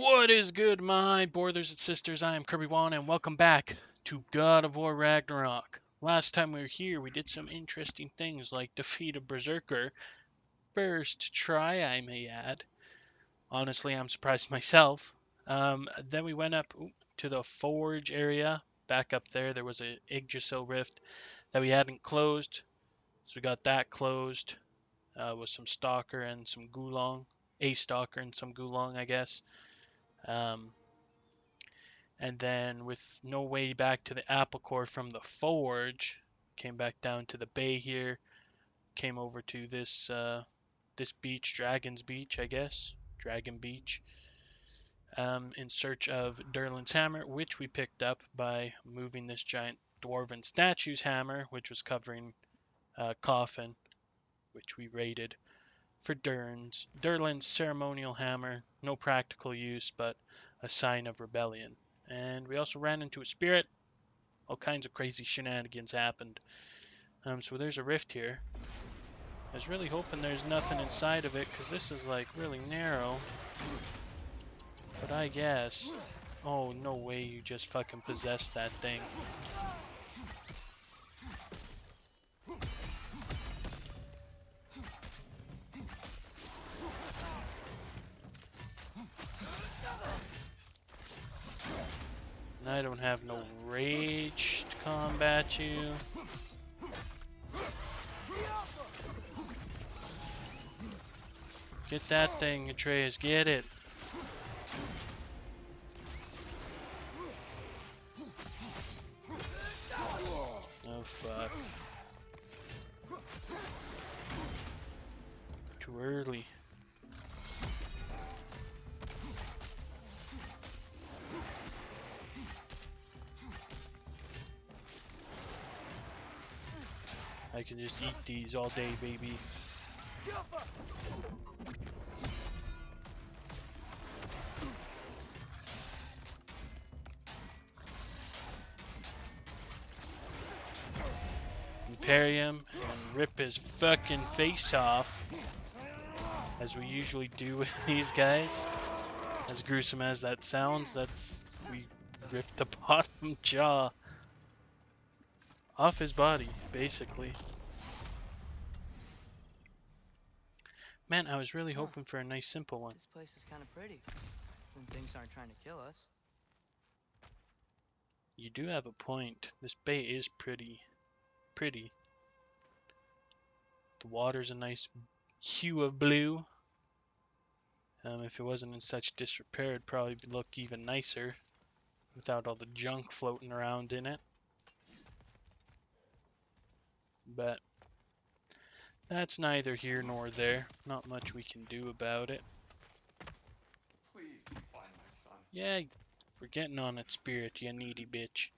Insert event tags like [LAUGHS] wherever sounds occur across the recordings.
What is good, my brothers and sisters? I am KirbyJuan, and welcome back to God of War Ragnarok. Last time we were here, we did some interesting things like defeat a Berserker. First try, I may add. Honestly, I'm surprised [LAUGHS] myself. Um, then we went up to the forge area. Back up there, there was a Yggdrasil rift that we hadn't closed. So we got that closed uh, with some Stalker and some Gulong. A Stalker and some Gulong, I guess. Um, and then with no way back to the apple core from the forge, came back down to the bay here, came over to this uh, this beach, Dragon's Beach, I guess, Dragon Beach, um, in search of Durlin's hammer, which we picked up by moving this giant dwarven statue's hammer, which was covering uh, coffin, which we raided for Durn's, Durlin's ceremonial hammer, no practical use, but a sign of rebellion. And we also ran into a spirit. All kinds of crazy shenanigans happened. Um, so there's a rift here. I was really hoping there's nothing inside of it, because this is like really narrow. But I guess. Oh, no way you just fucking possessed that thing. I don't have no rage to combat you. Get that thing, Atreus, get it. Oh fuck. Too early. I can just eat these all day, baby. Parry him and rip his fucking face off. As we usually do [LAUGHS] with these guys. As gruesome as that sounds, that's... We ripped the [LAUGHS] bottom jaw off his body, basically. Man, I was really hoping for a nice simple one. This place is kind of pretty when things aren't trying to kill us. You do have a point. This bay is pretty. Pretty. The water's a nice hue of blue. Um, if it wasn't in such disrepair, it'd probably look even nicer without all the junk floating around in it. That's neither here nor there. Not much we can do about it. Yeah, we're getting on it, Spirit, you needy bitch.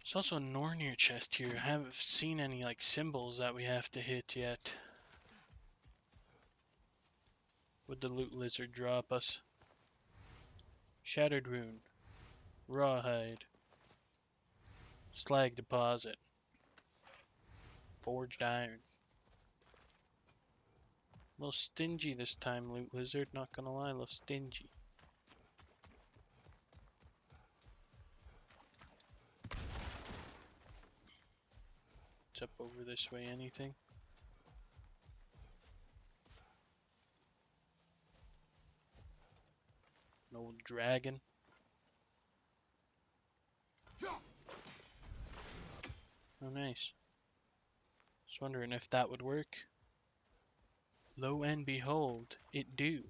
There's also a Nornir chest here. I haven't seen any like symbols that we have to hit yet. Would the loot lizard drop us? Shattered rune. Rawhide. Slag deposit. Forged iron. A little stingy this time, Loot Lizard, not gonna lie, a little stingy. What's up over this way, anything? An old dragon. Oh, nice. Wondering if that would work. Lo and behold, it do.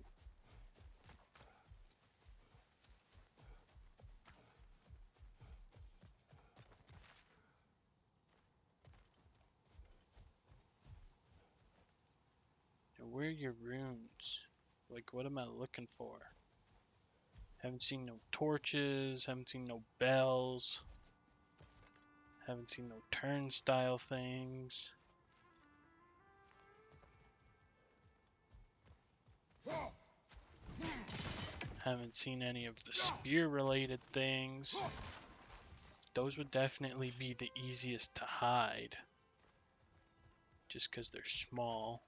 Now, where are your runes? Like, what am I looking for? Haven't seen no torches, haven't seen no bells. Haven't seen no turnstile things. Haven't seen any of the spear related things. Those would definitely be the easiest to hide. Just because they're small.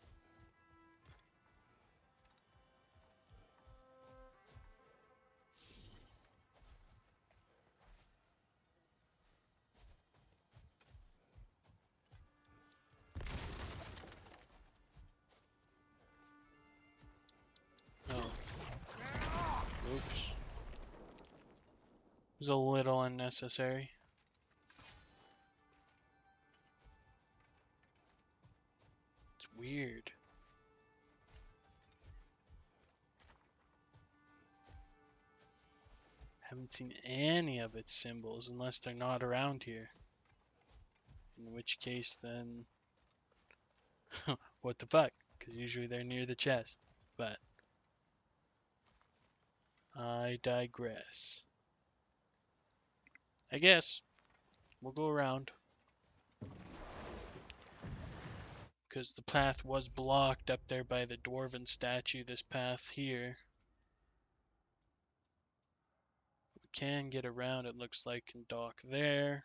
Little unnecessary. It's weird. Haven't seen any of its symbols unless they're not around here. In which case, then, [LAUGHS] what the fuck? Because usually they're near the chest. But I digress. I guess we'll go around. Because the path was blocked up there by the dwarven statue, this path here. We can get around, it looks like, and dock there.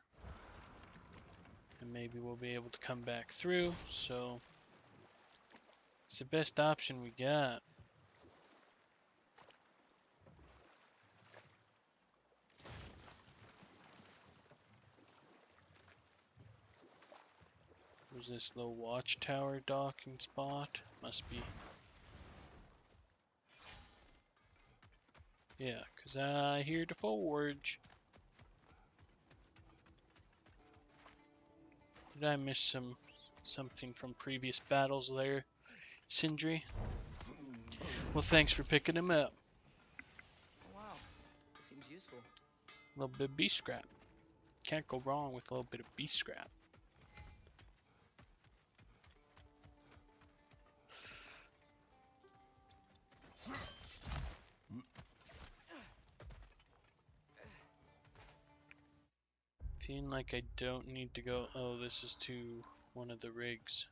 And maybe we'll be able to come back through, so it's the best option we got. Where's this little watchtower docking spot? Must be. Yeah, 'cause I hear the forge. Did I miss some something from previous battles there, Sindri? Well, thanks for picking him up. Oh, wow. This seems useful. A little bit of beast scrap. Can't go wrong with a little bit of beast scrap. Feeling like I don't need to go. Oh, this is to one of the rigs.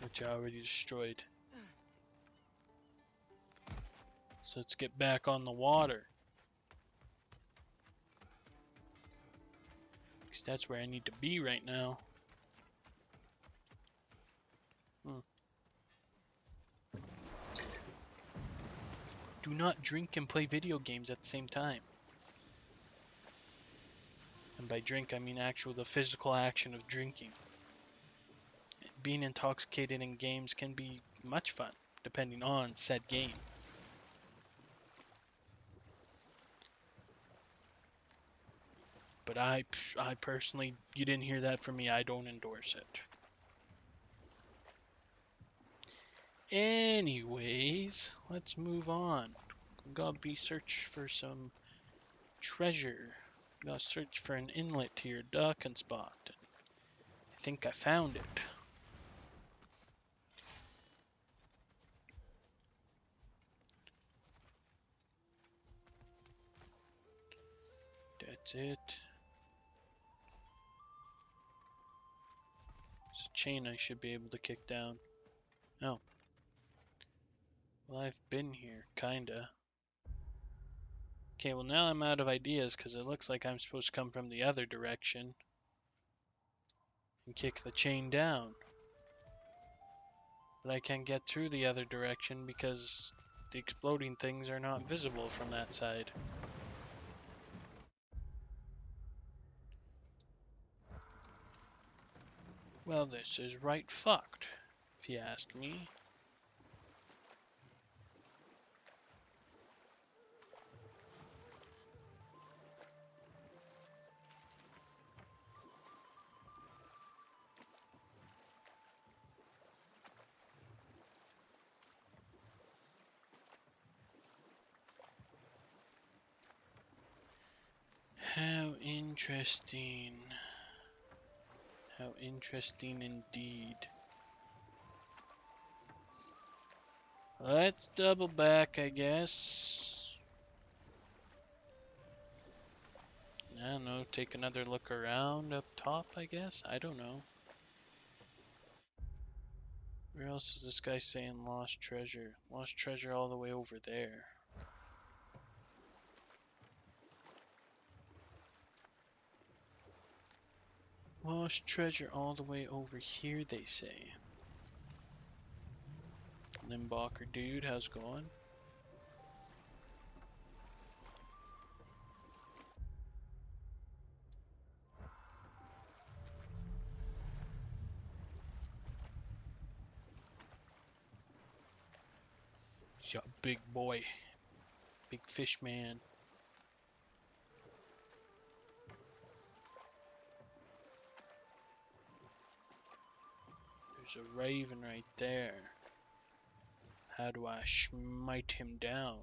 Which I already destroyed. So let's get back on the water. Because that's where I need to be right now. Hmm. Do not drink and play video games at the same time. By drink, I mean actual the physical action of drinking. Being intoxicated in games can be much fun, depending on said game. But I, I personally, you didn't hear that from me. I don't endorse it. Anyways, let's move on. Gonna be search for some treasure. Gonna search for an inlet to your docking spot. I think I found it. That's it. It's a chain I should be able to kick down. Oh. Well, I've been here, kinda. Okay, well now I'm out of ideas because it looks like I'm supposed to come from the other direction and kick the chain down. But I can't get through the other direction because the exploding things are not visible from that side. Well, this is right fucked, if you ask me. Interesting. How interesting indeed. Let's double back, I guess. I don't know, take another look around up top, I guess? I don't know. Where else is this guy saying lost treasure? Lost treasure all the way over there. Lost treasure all the way over here, they say. Lyngbakr dude, how's it going? Yeah, big boy. Big fish man. There's a raven right there. How do I smite him down?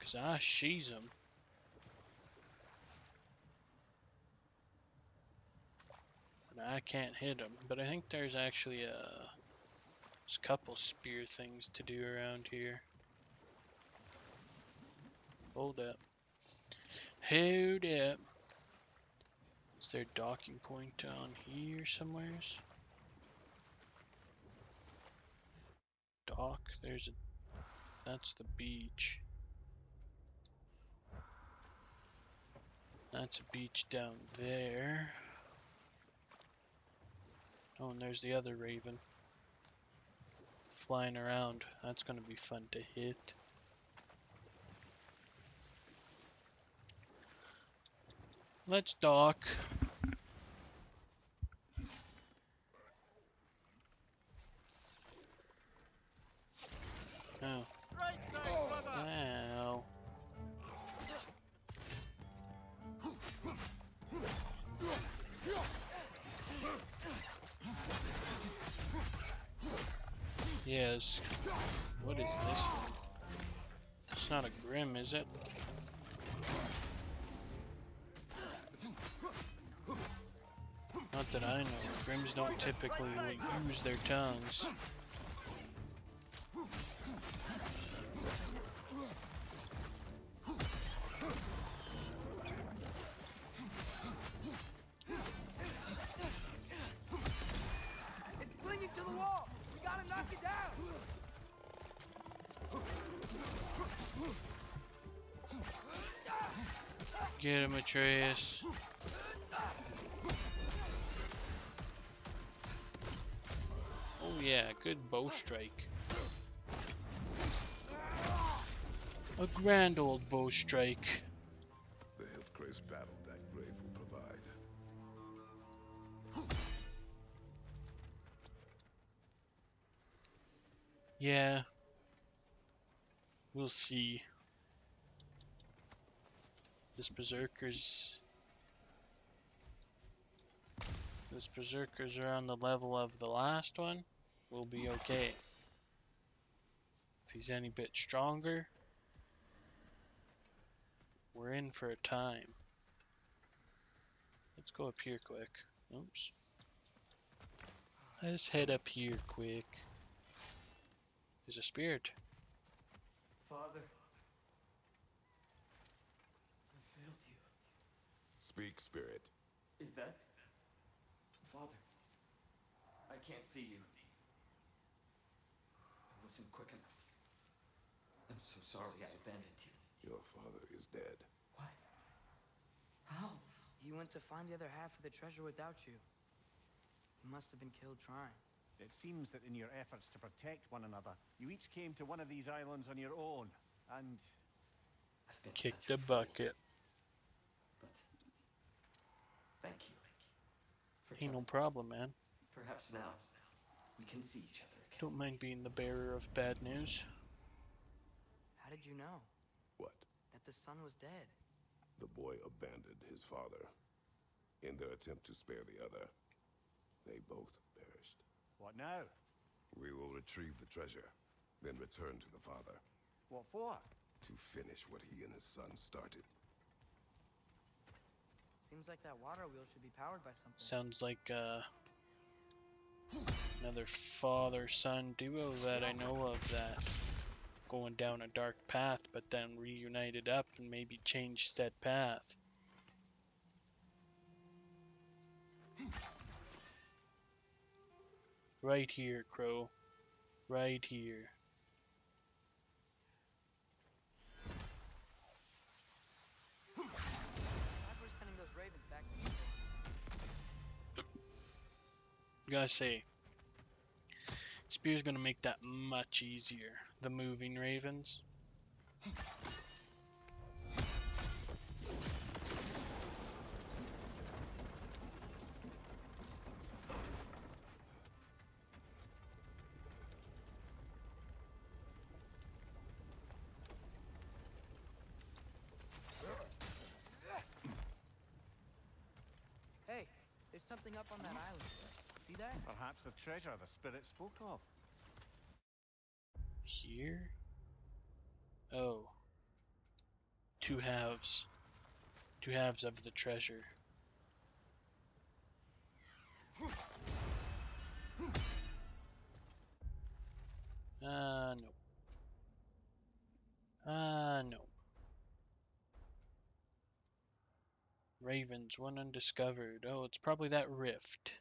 Cause I she's him. But I can't hit him. But I think there's actually a, there's a couple spear things to do around here. Hold up. Hold up. Is there a docking point on here somewheres? Dock, there's a that's the beach. That's a beach down there. Oh, and there's the other raven. Flying around. That's gonna be fun to hit. Let's dock. Oh. Ow. Yes. What is this? It's not a grim, is it? Not that I know. Grims don't typically use their tongues. Get him, Atreus. Oh yeah, good bow strike. A grand old bow strike. The battle that grave will provide. Yeah. We'll see. This berserkers this berserkers are on the level of the last one, we'll be okay. If he's any bit stronger, we're in for a time. Let's go up here quick. Oops. Let's head up here quick. There's a spirit. Father. I failed you. Speak, spirit. Is that. Father. I can't see you. I wasn't quick enough. I'm so sorry I abandoned you. Your father is dead. What? How? He went to find the other half of the treasure without you. He must have been killed trying. It seems that in your efforts to protect one another, you each came to one of these islands on your own, and I've been Kick such a the fool, bucket. But. Thank you. For Ain't no problem, man. Perhaps now we can see each other again. Don't mind being the bearer of bad news. How did you know What? that the son was dead? The boy abandoned his father. In their attempt to spare the other, they both perished. what now? We will retrieve the treasure, then return to the father What for? to finish what he and his son started. Seems like that water wheel should be powered by something. Sounds like uh, another father-son duo that I know of that going down a dark path, but then reunited up and maybe changed said path. Right here, Crow. Right here. Gotta say, Spear's gonna make that much easier. The moving ravens. Treasure the spirit spoke of. Here? Oh. Two halves. Two halves of the treasure. Uh, no. Uh, no. Ravens, one undiscovered. Oh, it's probably that rift.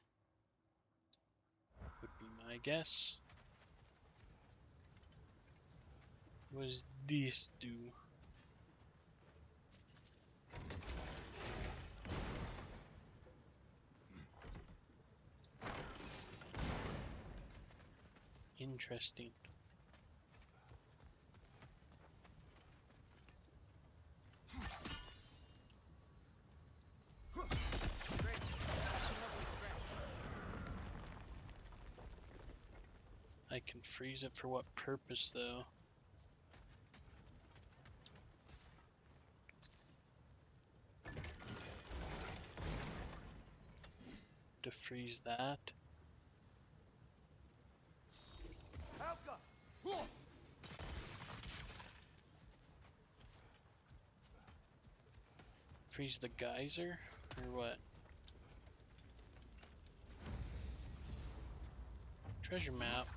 My guess. What does this do? Interesting. I can freeze it for what purpose though? To freeze that? Freeze the geyser? Or what? Treasure map.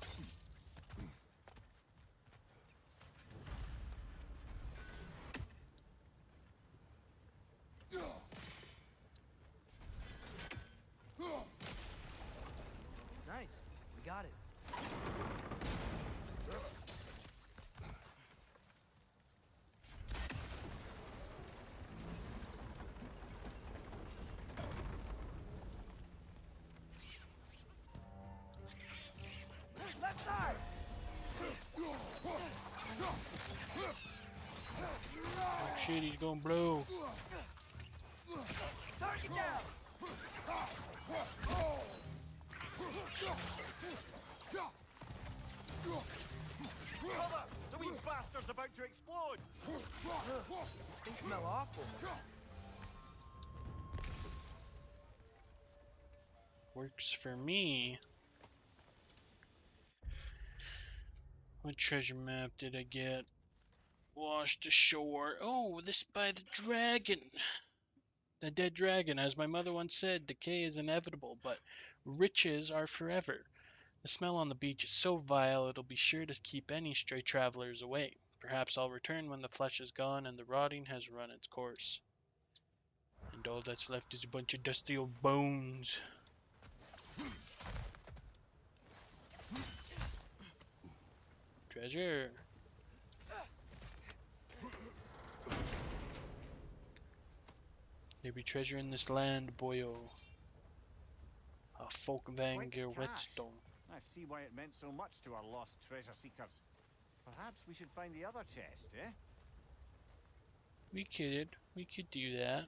Shit, he's gonna blow. Target down! Cover! The wee bastard's about to explode! Things smell awful. Works for me. What treasure map did I get? Washed ashore. Oh, this by the dragon. The dead dragon. As my mother once said, decay is inevitable, but riches are forever. The smell on the beach is so vile it'll be sure to keep any stray travelers away. Perhaps I'll return when the flesh is gone and the rotting has run its course. And all that's left is a bunch of dusty old bones. Treasure. There be treasure in this land, boyo. A folk Vanger cash. whetstone. I see why it meant so much to our lost treasure seekers. Perhaps we should find the other chest, eh? We could, we could do that.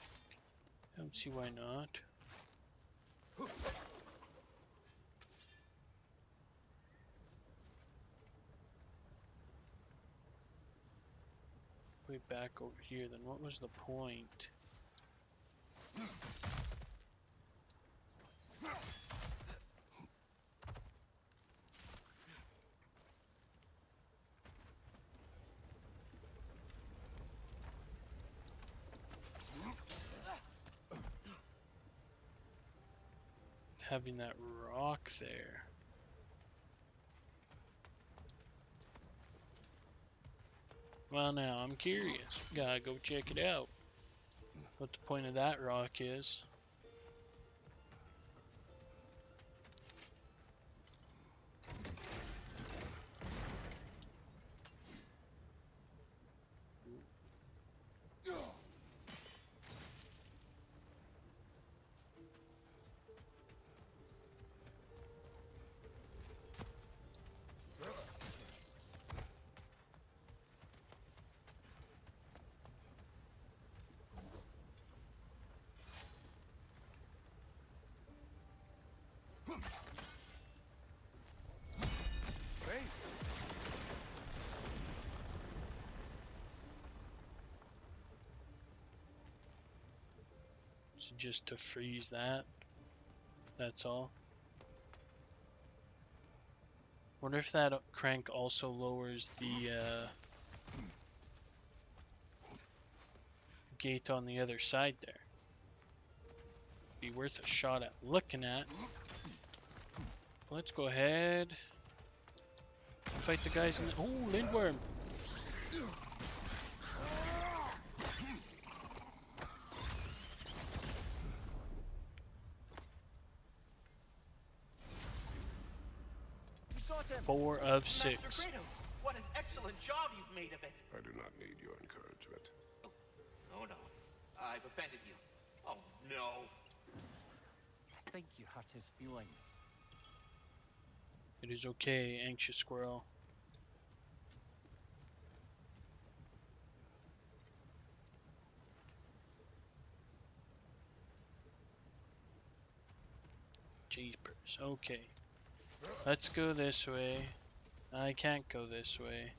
I Don't see why not. Way back over here, then what was the point? Having that rock there. Well, now I'm curious. Gotta go check it out. What the point of that rock is. Just to freeze that. That's all. Wonder if that crank also lowers the uh, gate on the other side there. Be worth a shot at looking at. Let's go ahead. Fight the guys in the. Oh, Lindwyrm! Four of Master six. Kratos, what an excellent job you've made of it. I do not need your encouragement. Oh no, I've offended you. Oh no. I think you hurt his feelings. It is okay, anxious squirrel. Jeepers. Okay. Let's go this way. I can't go this way.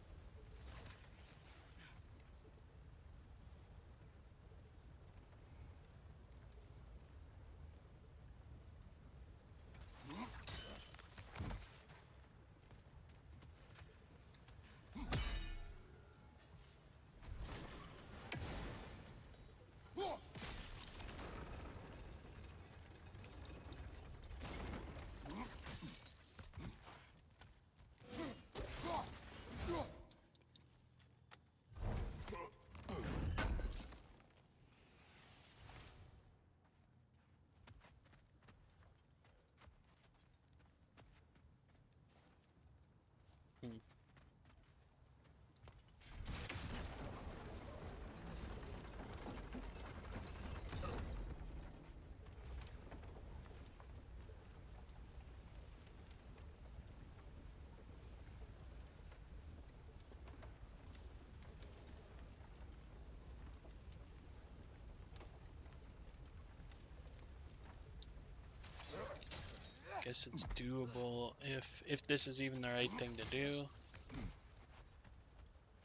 Guess it's doable if if this is even the right thing to do.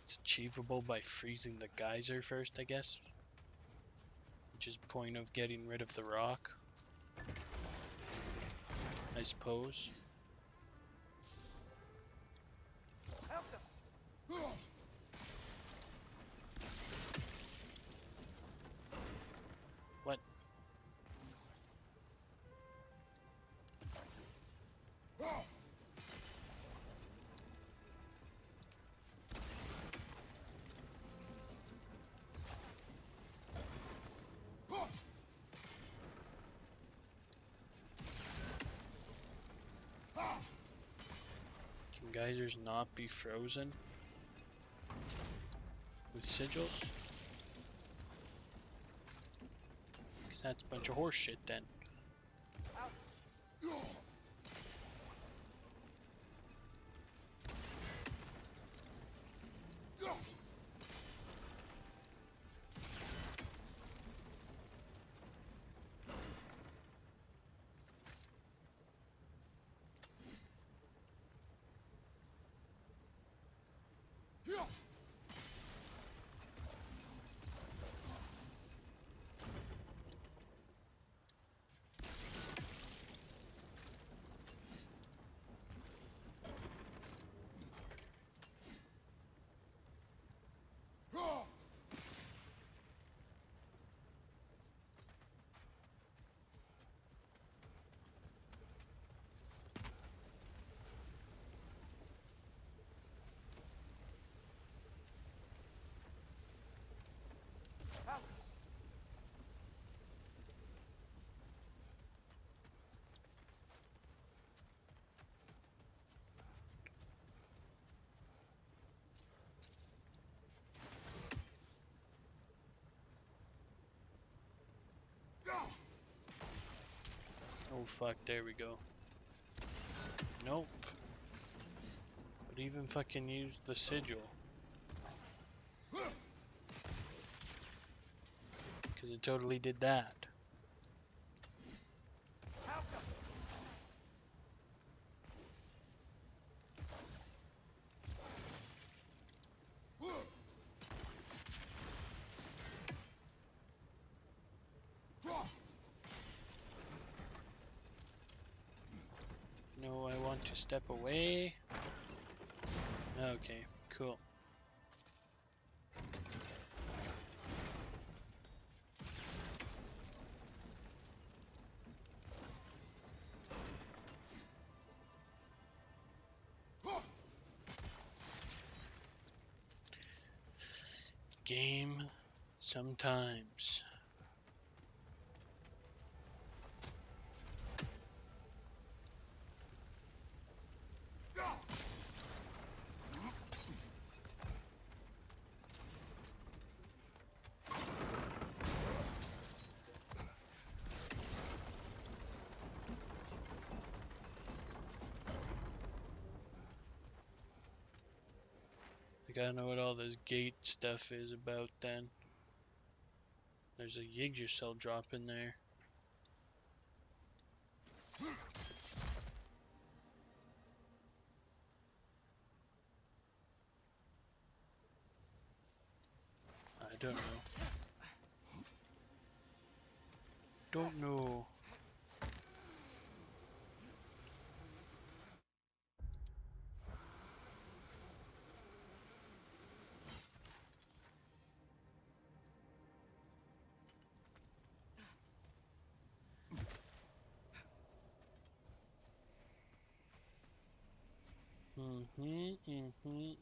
It's achievable by freezing the geyser first, I guess. Which is point of getting rid of the rock. I suppose. Geysers not be frozen? With sigils? Cause that's a bunch of horse shit then. Oh fuck, there we go. Nope. But even fucking use the sigil. Cause it totally did that. To step away. Okay, cool. Game sometimes. I gotta know what all this gate stuff is about then. There's a Yggdrasil drop in there. I don't know. Don't know. Let's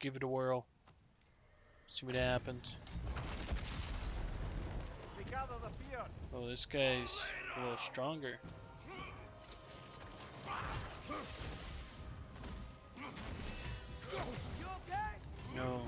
give it a whirl. See what happens. Oh, this guy's a little stronger. No.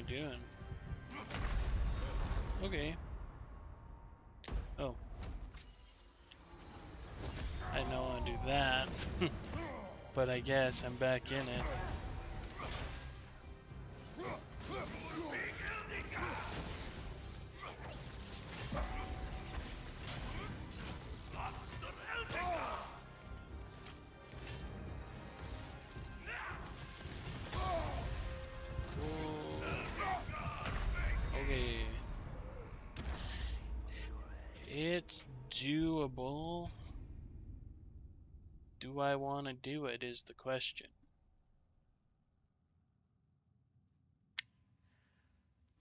I doing? Okay. Oh. I didn't want to do that. [LAUGHS] but I guess I'm back in it. It is the question.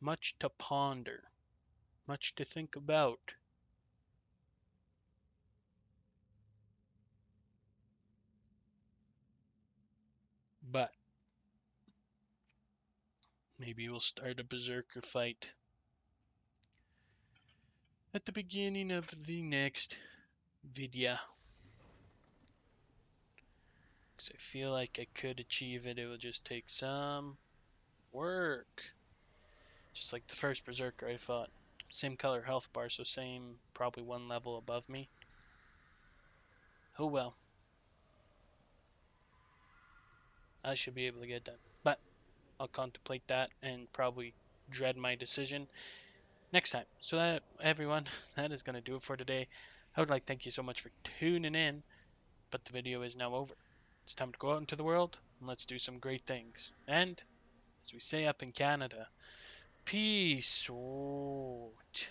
Much to ponder. Much to think about. But maybe we'll start a berserker fight at the beginning of the next video. I feel like I could achieve it, it will just take some work. Just like the first berserker I fought. Same color health bar, so same, probably one level above me. Oh well. I should be able to get that. But I'll contemplate that and probably dread my decision next time. So that everyone, [LAUGHS] that is going to do it for today. I would like to thank you so much for tuning in, but the video is now over. It's time to go out into the world and let's do some great things. And as we say up in Canada, peace out.